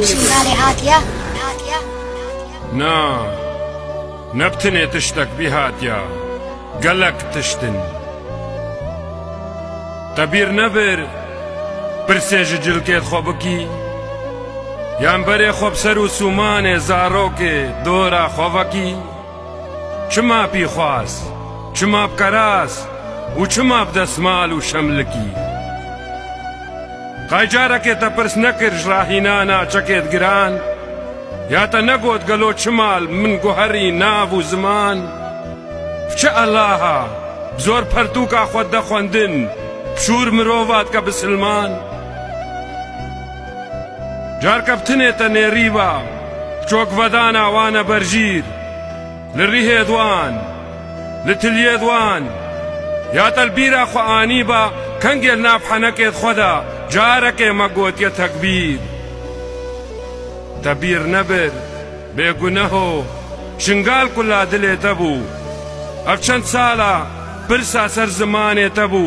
هاتیە نا نەبتنێ تشتێک بیهاتیا گەلک تشتن تەبیر نەبر پرسێژ جلکێت خۆ بکی یان بەرێ خۆبسەر و سومانێ زارۆکێ دۆرە خۆڤەکی چما پیخواز چما بکەراس و چما بدەسمال و شەملکی قایجارەکێتە پرس نەکرد ڕاهینانە چەکێت گران یاتە نەگۆت گەلۆ چمال من گوهری ناو و زمان فچە ئەلاها زۆر پەرتووکە خۆت دەخواندن پشور مرۆڤات کە بسلمان جارکە بتنێتە نێریوە چۆکڤەدان ئاوانە بەرژیر لە ڕیهێدوان لە تلیێدوان یاتەلبیرە خوانی بە کەنگێ ناپحەنەکێت خۆدا جارک مگوت یا تکبیر تبیر نبر بے گنہو شنگال کلا دلے تبو اب چند سالا پرسا سر زمانے تبو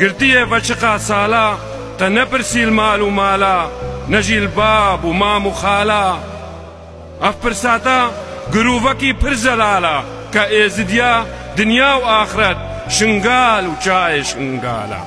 گرتی ہے وچقہ سالا تا مال و مالا نجیل باب و مام و خالا اف پرساتا گرووکی پر زلالا کا ایزدیا دنیا و آخرت شنگال و چائے شنگالا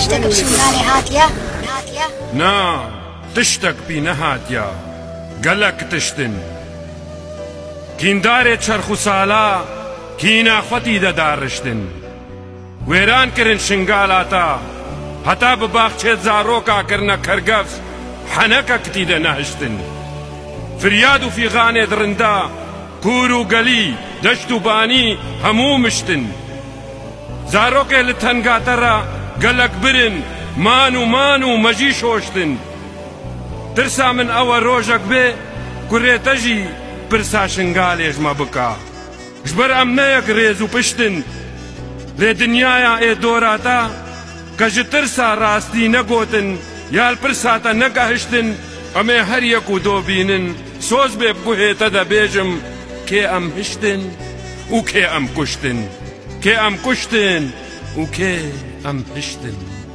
تشتق بسمناني هاتية هاتية نعم تشتق بينا هاتية قلك تشتن كين داري تشرخو سالا كين أخوتي دا دارشتن ويران كرن شنگالاتا حتى بباخچه زاروكا كرنا کرگفز حنكا کتی دا نهشتن فريادو في غاني درندا كورو و دشتو باني همو مشتن زاروکه لتنگاترا گەلک برن مان و مان و مەژی شۆشتن ترسا من ئەوە ڕۆژەک بێ کوڕێتەژی پرسا شنگالێژمە بکە ژبەر ئەم نەیەک ڕێز و پشتن لێ دنیاە ئێدۆراتە کە ji ترسا ڕاستی نەگۆتن یال پرساتە نەگەهشتن ئەمێ هەریەک و دۆبینن سۆز بێ بهێتە دەبێژم کێ ئەم هشتن و کێ ئەم کوشتن کێ ئەم کوشتن و کێ؟ anrichten.